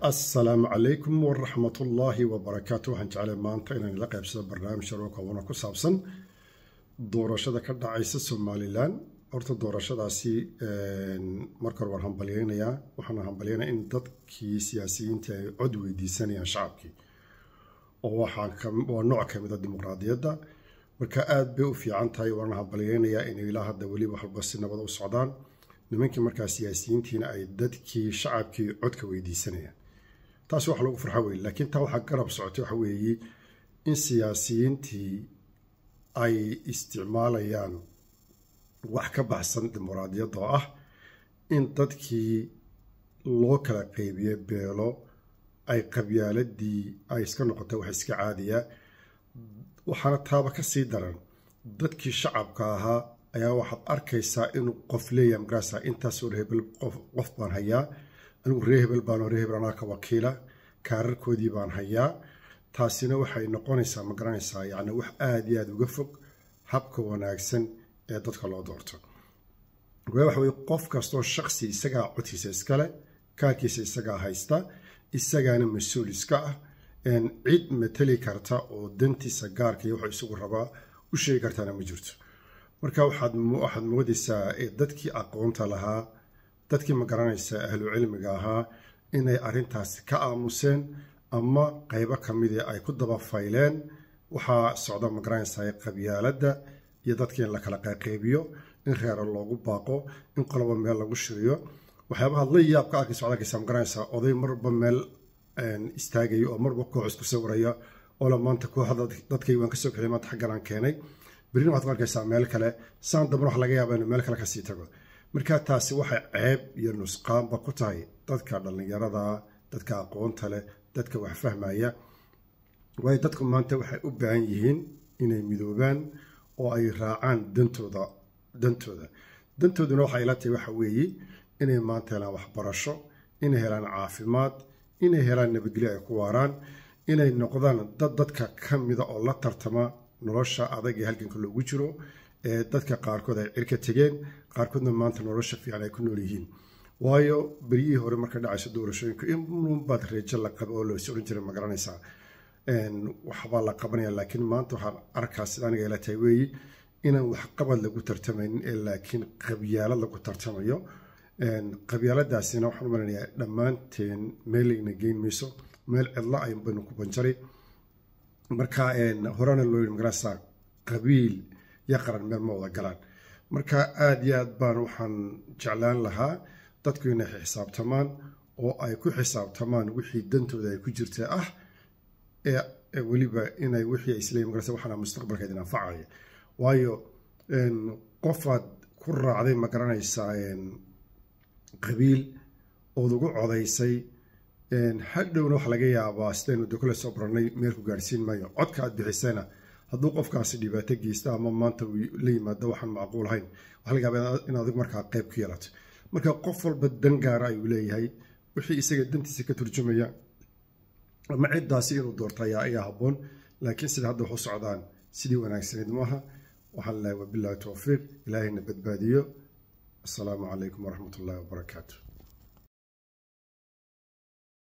asalaamu calaykum waraxmatullaahi wabarakaatu waxaan jeclay maanta inaan ila qaybsado barnaamij yaroo koobanoo ku saabsan doorashada ka dhacaysa somalilan horta doorashadaasi marka hore waan hambalyeynayaa waxaan hambalyeynaya in dadkii siyaasiyiintii ay cod weydiisanayaan shacabkii. Oo waa nooc ka mid a dimuqraadiyadda. Marka aada bay u fiican tahay waana hambalyeynayaa inay ilaa hadda weliba waxba si nabada u socdaan. Nimankii markaa siyaasiyiintiina ay dadkii shacabkii codka weydiisanayaan taas wax lagu farxa weye laakiin taa waxaa garab socotay waxa weeye in siyaasiyiintii ay isticmaalayaan wax ka baxsan dimuqraadiyadda oo ah in dadkii loo kala qeybiye beelo ay qabyaaladii ay iska noqotay wax iska caadiya. Waxaana taaba ka sii daran dadkii shacabka ahaa ayaa waxaad arkaysaa inuu qof leeyahay magarasa intaasoo reehebel qof baan hayaa anigu ree hebel baanoo ree hebel anaa ka wakiila kaararkoodii baan hayaa. Taasina waxay noqonaysaa ma garanaysaa yacni wax aada iyo aada uga fog habka wanaagsan ee dadka loo doorto. Waxa weye qof kastoo shaksi isagaa codkiisa iskale kaarkiisa isagaa haysta isagaana mas'uul iska ah cid mateli karta oo dantiisa gaarka iyo wuxuu isagu rabaa u sheegi kartaana ma jirto. Marka waxaad moodaysaa dadkii aqoonta lahaa dadkii ma garanaysaa ahlu cilmiga ahaa inay arrintaasi ka aamuseen ama qaybo ka midii ay ku daba fayleen. Waxaa socda ma garanaysaa qabyaaladda iyo dadkii in la kala in reero loogu baaqo in qoloba meel lagu shiriyo. Waxyaabaha la yaabka arkaysa waxaad arkaysaa ma garanaysaa oday marba meel istaagaya oo marba koox isku sawiraya oo maanta kooxda dadkay waan ka soo kaxiyay maanta xaggan aan keenay. Berrina waxaad ku arkaysaa meel kale. Saan dambana wax laga yaaba inuu meel kale ka sii tago marka taasi waxay ceeb iyo nusqaanba ku tahay dadka dhallinyarada dadka aqoonta leh dadka wax fahmaya. Waayo dadku maanta waxay u baahan yihiin inay midoobaan oo ay raacaan dantooda dantooda. Dantooduna waxay ila tahay waxa weeye inay maanta helaan waxbarasho inay helaan caafimaad inay helaan nabadgelyo ay ku waaraan inay noqdaan dad dadka ka mida oo la tartama nolosha adag ee halganka loogu jiro dadka qaarkood ay cirka tegeen qaarkoodna maanta nolosha fiican ay ku nool yihiin. Waayo beryihii hore marka dhacayso doorashooyinku inbaad reejo la qaba oo loos odhan jiray ma garanaysaa. Waxbaa la qabanaya laakiin maanta waxaan arkaa sida aniga ila tahay weeye inaan waxqabad lagu tartamaynin ee laakiin qabyaalad lagu tartamayo. Qabyaaladaasina waxaan u malanayaa dhammaanteen meelayna geyn mayso meel cidla ay baynu ku banjaray marka horena loo yiri magarasa qabiil iyo qaran meel ma wada galaan. Marka aada iyo aad baan waxaan jeclaan lahaa dadku inay xisaabtamaan oo ay ku xisaabtamaan wixii dantooda ay ku jirta ah ee weliba inay wixii ay isleeyihin magarasa waxaana mustaqbalkeed anfacaya waayo qofaad ku raacday ma garanaysaa qabiil ood ugu codaysay hadhowna waxa laga yaabaa sidaynu dokole soo baranay meel ku gaadhsiin maayo. Codka aad bixisayna hadduu qofkaasi dhibaato geysta ama maanta la yimaado waxaan macquul ahayn. Waxa laga yaabaa in adig markaa qayb ku yeelato. Marka qof walba dan gaara ayuu leeyahay. Wixii isaga dantiisa ka turjumaya ama ciddaasi inuu doorto ayaa ayaa habboon. Laakiin sida hadda wax u socdaan sidii wanaagsaneyd maaha. Waxaan leeyahay wabillahi towfiiq ilaahayna badbaadiyo. Asalaamu calaykum waraxmat ullahi wabarakaatu